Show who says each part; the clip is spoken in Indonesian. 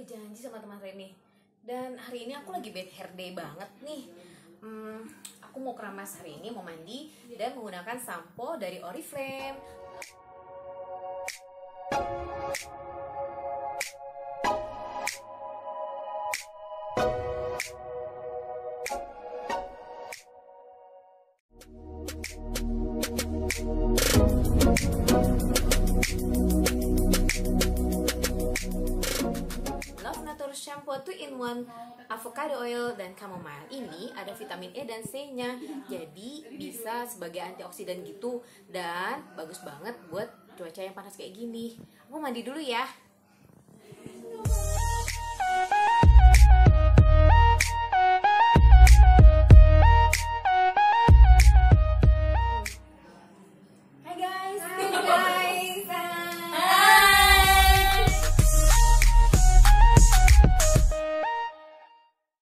Speaker 1: udah janji sama teman Reni dan hari ini aku lagi bad hair day banget nih. Hmm, aku mau keramas hari ini mau mandi dan menggunakan sampo dari Oriflame. Love Nature Shampoo 2 in 1 Avocado Oil dan Chamomile. Ini ada vitamin E dan C-nya. Jadi bisa sebagai antioksidan gitu Dan bagus banget buat cuaca yang panas kayak gini. Aku mandi dulu ya